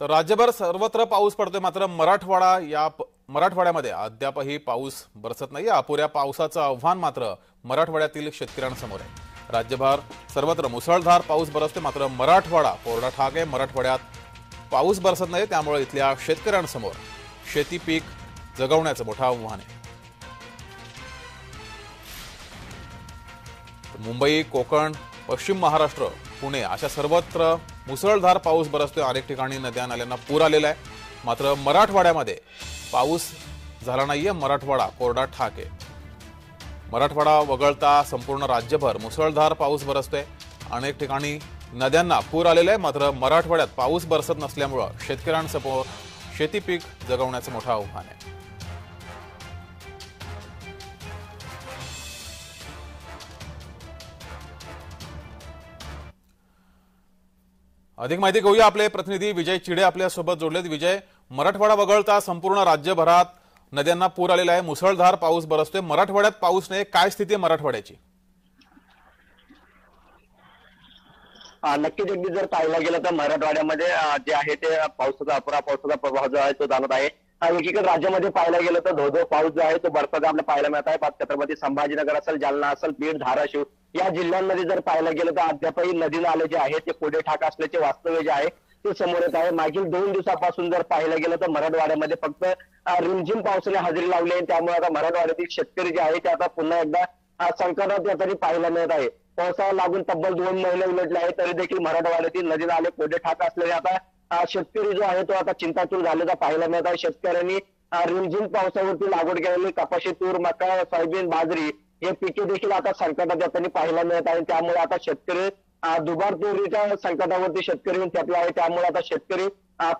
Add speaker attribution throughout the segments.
Speaker 1: तर राज्यभर सर्वत्र पाऊस पडतोय. मात्र मराठवाडा या मराठवाड्यामध्ये अद्यापही पाऊस बरसत नाही अपुऱ्या पावसाचं आव्हान मात्र मराठवाड्यातील शेतकऱ्यांसमोर आहे. राज्यभर सर्वत्र मुसळधार पाऊस बरसते मात्र मराठवाडा कोरडा ठाक आहे. मराठवाड्यात पाऊस बरसत नाही त्यामुळे इथल्या शेतकऱ्यांसमोर शेती पीक जगवण्याचं मोठं आव्हान आहे. मुंबई कोकण पश्चिम महाराष्ट्र पुणे अशा सर्वत्र मुसळधार पाऊस बरसतोय. अनेक ठिकाणी नद्या नाल्यांना पूर आलेला आहे. मात्र मराठवाड्यामध्ये पाऊस झाला नाहीये. मराठवाडा कोरडा ठाक. आहे मराठवाडा वगळता संपूर्ण राज्यभर मुसळधार पाऊस बरसतोय. अनेक ठिकाणी नद्यांना पूर आलेला आहे. मात्र मराठवाड्यात पाऊस बरसत नसल्यामुळं शेतकऱ्यांसमोर शेती पीक जगवण्याचं मोठं आव्हान आहे. अधिक माहिती घेऊया आपले प्रतिनिधी विजय चिडे आपल्यासोबत जोडलेत. विजय मराठवाडा वगळता संपूर्ण राज्यभरात नद्यांना पूर आलेला आहे. मुसळधार पाऊस बरसतोय. मराठवाड्यात पाऊस नाही काय स्थिती आहे मराठवाड्याची?
Speaker 2: नक्कीच अगदी जर पाहायला गेलं तर मराठवाड्यामध्ये जे आहे ते पावसाचा अपुरा पावसाचा प्रभाव जो आहे तो जाणवत आहे. एकीकडे राज्यामध्ये पाहायला गेलं तर धोधो पाऊस जो आहे तो बरसाचा आपल्याला पाहायला मिळत आहे. छत्रपती संभाजीनगर असेल जालना असेल बीड धाराशिव या जिल्ह्यांमध्ये जर पाहायला गेलं तर अद्यापही नदी नाले जे आहे ते पुढे ठाक असल्याचे वास्तव्य जे आहे ते समोर येत आहे. मागील दोन दिवसापासून जर पाहायला गेलं तर मराठवाड्यामध्ये फक्त रिमझिम पावसाने हजेरी लावली आहे त्यामुळे आता मराठवाड्यातील शेतकरी जे आहे ते आता पुन्हा एकदा संकटात या तरी पाहायला मिळत आहे. पावसाळा लागून तब्बल दोन महिने उलटले आहे तरी देखील मराठवाड्यातील नदी नाले कोडे ठाक असल्याने आता शेतकरी जो आहे तो आता चिंतातूर झालेला पाहायला मिळत आहे. शेतकऱ्यांनी रिमझिम पावसावरती लागवड केलेली कपाशी तूर मका सोयाबीन बाजरी हे पिके देखील आता संकटात येताना पाहायला मिळत आहे. त्यामुळे आता शेतकरी दुबार पेरणीच्या संकटावरती शेतकरी थेपला आहे. त्यामुळे आता शेतकरी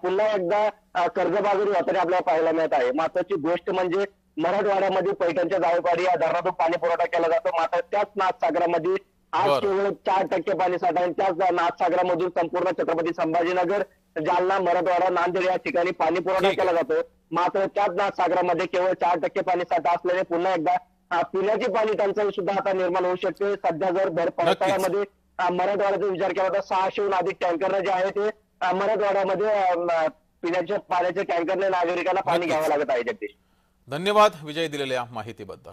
Speaker 2: पुन्हा एकदा कर्जबाजारी होताना आपल्याला पाहायला मिळत आहे. महत्वाची गोष्ट म्हणजे मराठवाड्यामध्ये पैठणच्या जायकवाडी या धरणातून पाणी पुरवठा केला जातो. मात्र त्याच नाथसागरामध्ये आज. केवळ चार टक्के पाणी साठा आहे त्याच नाथसागरामधून संपूर्ण छत्रपती संभाजीनगर जालना मराठवाडा नांदेड या ठिकाणी पाणी पुरवठा. केला जातो. मात्र त्याच नाथसागरामध्ये केवळ चार टक्के पाणी साठा असल्याने पुन्हा एकदा पिण्याची पाणी टंचाई सुद्धा आता निर्माण होऊ शकते. सध्या जर भर पावसाळ्यामध्ये मराठवाड्याचा विचार केला तर सहाशेहून अधिक टँकर जे आहे ते मराठवाड्यामध्ये पिण्याच्या पाण्याच्या टँकरने नागरिकांना पाणी. घ्यावं लागत आहे जगदीश.
Speaker 1: धन्यवाद. विजय दिलेल्या माहितीबद्दल.